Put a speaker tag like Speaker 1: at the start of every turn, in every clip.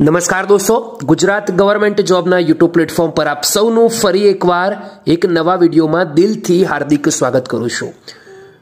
Speaker 1: નમસ્કાર દોસ્તો, ગુજરાત ગવર્મેન્ટ જોબના યુટ્યુબ પ્લેટફોર્મ પર આપ સૌનું ફરી એકવાર એક નવા વિડીયોમાં દિલથી હાર્દિક સ્વાગત કરું છું.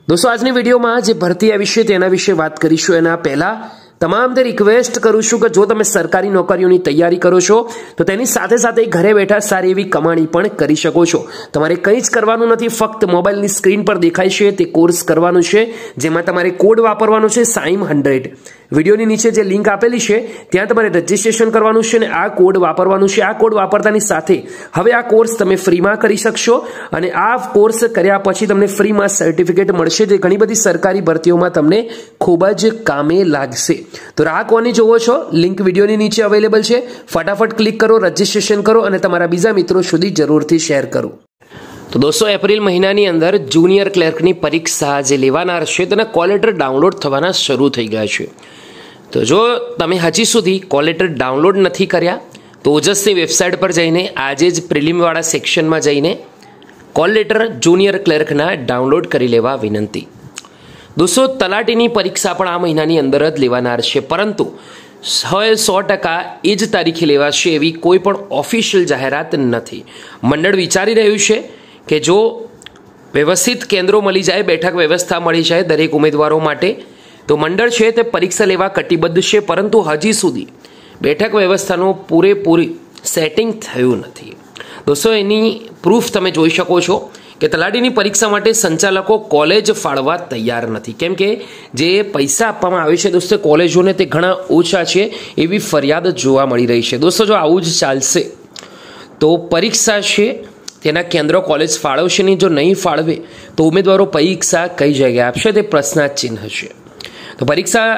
Speaker 1: દોસ્તો, આજની વિડીયોમાં જે ભરતી આવી છે તેના વિશે વાત કરીશું. એના પહેલા તમામને રિક્વેસ્ટ કરું છું કે જો તમે સરકારી નોકરીઓની તૈયારી કરો છો, તો તેની સાથે સાથે ઘરે બેઠા સારી એવી કમાણી પણ કરી શકો છો. તમારે કંઈ જ કરવાનું નથી, ફક્ત મોબાઈલની સ્ક્રીન પર દેખાય છે, તે કોર્સ કરવાનું છે, જેમાં તમારે કોડ વાપરવાનો છે સાઈમ હંડ્રેડ. વિડીયોની નીચે જે લિંક આપેલી છે, ત્યાં તમારે રજીસ્ટ્રેશન કરવાનું છે અને આ કોડ વાપરવાનું છે. આ કોડ વાપરતાની સાથે હવે આ કોર્સ તમે ફ્રીમાં કરી શકશો અને આ કોર્સ કર્યા પછી તમને ફ્રીમાં સર્ટિફિકેટ મળશે, જે ઘણી બધી સરકારી ભરતીઓમાં તમને ખૂબ જ કામે લાગશે. તો રાહ કોની જોવો છો? લિંક વિડીયોની નીચે અવેલેબલ છે. ફટાફટ ક્લિક કરો, રજીસ્ટ્રેશન કરો અને તમારા બીજા મિત્રો સુધી જરૂરથી શેર કરો. તો દોસ્તો, એપ્રિલ મહિનાની અંદર જુનિયર ક્લેર્કની પરીક્ષા જે લેવાનાર છે તેના કોલ લેટર ડાઉનલોડ થવાના શરૂ થઈ ગયા છે. તો જો તમે હજી સુધી કોલ લેટર ડાઉનલોડ નથી કર્યા, તો ઓજસની વેબસાઇટ પર જઈને આજે જ પ્રિલિમવાળા સેક્શનમાં જઈને કોલ લેટર જુનિયર ક્લેર્કના ડાઉનલોડ કરી લેવા વિનંતી. દોસ્તો, તલાટીની પરીક્ષા પણ આ મહિનાની અંદર જ લેવાનાર છે, પરંતુ સો સો ટકા એ જ તારીખે લેવાશે એવી કોઈ પણ ઓફિશિયલ જાહેરાત નથી. મંડળ વિચારી રહ્યું છે કે જો વ્યવસ્થિત કેન્દ્રો મળી જાય, બેઠક વ્યવસ્થા મળી જાય દરેક ઉમેદવારો માટે તો મંડળ છે તે પરીક્ષા લેવા કટિબદ્ધ છે, પરંતુ હજી સુધી બેઠક વ્યવસ્થાનું પૂરેપૂરી સેટિંગ થયું નથી. દોસ્તો, એની પ્રૂફ તમે જોઈ શકો છો કે તલાટીની પરીક્ષા માટે સંચાલકો કોલેજ ફાળવા તૈયાર નથી. કેમ કે જે પૈસા આપવામાં આવે છે દોસ્તો, કોલેજોને તે ઘણા ઓછા છે એવી ફરિયાદ જોવા મળી રહી છે. દોસ્તો, જો આવું જ ચાલશે, તો પરીક્ષા છે તેના કેન્દ્ર કોલેજ ફાળવશે નહીં. જો નહીં ફાળવે, તો ઉમેદવારો પરીક્ષા કઈ જગ્યાએ આપશે તે પ્રશ્નાચિહ્ન છે. તો પરીક્ષા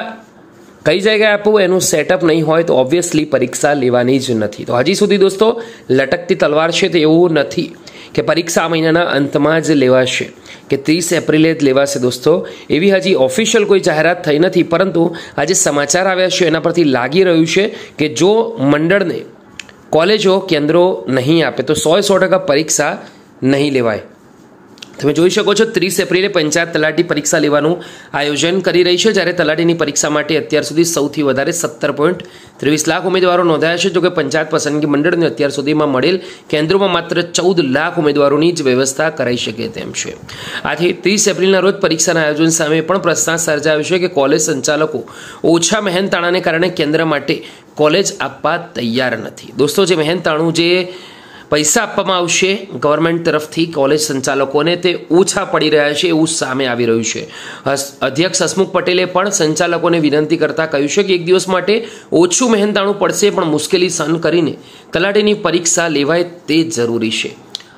Speaker 1: કઈ જગ્યાએ આપવું? એનું સેટઅપ નહીં હોય તો ઓબ્વિયસલી પરીક્ષા લેવાની જ નથી. તો હજી સુધી દોસ્તો, લટકતી તલવાર છે તો એવું નથી કે પરીક્ષા આ મહિનાના અંતમાં જ લેવાશે, કે ત્રીસ એપ્રિલે જ લેવાશે દોસ્તો. એવી હજી ઓફિશિયલ કોઈ જાહેરાત થઈ નથી, પરંતુ આજે સમાચાર આવ્યા છે, એના પરથી લાગી રહ્યું છે કે જો મંડળને, કોલેજો કેન્દ્રો નહીં આપે, તો સો સો ટકા પરીક્ષા નહીં લેવાય. તમે જોઈ શકો છો, ત્રીસ એપ્રિલે પંચાયત તલાટી પરીક્ષા લેવાનું આયોજન કરી રહી છે. જ્યારે તલાટીની પરીક્ષા માટે અત્યાર સુધી સૌથી વધારે સત્તર પોઈન્ટ ત્રેવીસ લાખ ઉમેદવારો નોંધાયા છે. જોકે પંચાયત પસંદગી મંડળને અત્યાર સુધીમાં મળેલ કેન્દ્રોમાં માત્ર ચૌદ લાખ ઉમેદવારોની જ વ્યવસ્થા કરાઈ શકે તેમ છે. આથી ત્રીસ એપ્રિલના રોજ પરીક્ષાના આયોજન સામે પણ પ્રશ્ન સર્જાયો છે કે કોલેજ સંચાલકો ઓછા મહેનતાણાને કારણે કેન્દ્ર માટે કોલેજ આપવા તૈયાર નથી. દોસ્તો, જે મહેનતાણું જે પૈસા આપવામાં આવશે. ગવર્મેન્ટ તરફથી કોલેજ સંચાલકોને તે ઓછા પડી રહ્યા છે એવું સામે આવી રહ્યું છે. અધ્યક્ષ હસમુખ પટેલે પણ સંચાલકોને વિનંતી કરતા કહ્યું છે કે એક દિવસ માટે ઓછું મહેનતાણું પડશે, પણ મુશ્કેલી સહન કરીને તલાટીની પરીક્ષા લેવાય તે જરૂરી છે.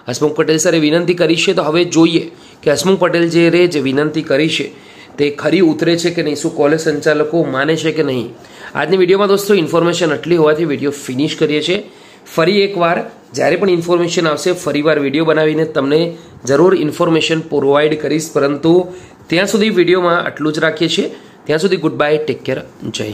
Speaker 1: હસમુખ પટેલ સરે વિનંતી કરી છે, તો હવે જોઈએ કે હસમુખ પટેલ જે રે જે વિનંતી કરી છે, તે ખરી ઉતરે છે કે નહીં? શું કોલેજ સંચાલકો માને છે કે નહીં? આજની વિડીયોમાં દોસ્તો, ઇન્ફોર્મેશન આટલી હોવાથી વીડિયો ફિનિશ કરીએ છીએ. ફરી એકવાર જ્યારે પણ ઇન્ફોર્મેશન આવશે, ફરીવાર વીડિયો બનાવીને તમને જરૂર ઇન્ફોર્મેશન પ્રોવાઈડ કરીશ. પરંતુ ત્યાં સુધી વિડીયોમાં આટલું જ રાખીએ છીએ. ત્યાં સુધી ગુડ બાય ટેક કેર જય